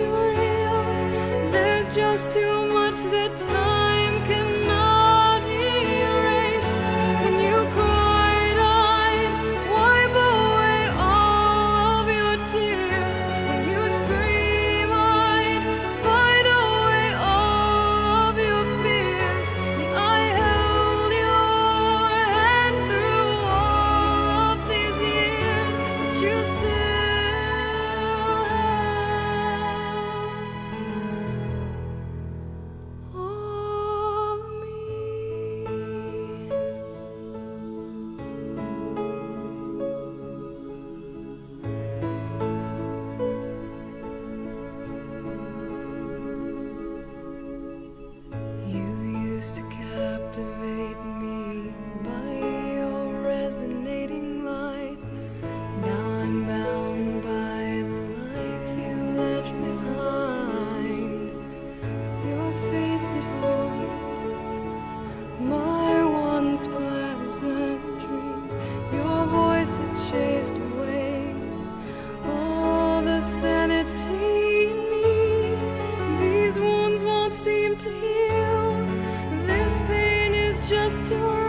too real. There's just too much that time. fascinating light. Now I'm bound by the life you left behind. Your face it haunts my once pleasant dreams. Your voice it chased away all the sanity in me. These wounds won't seem to heal. This pain is just too.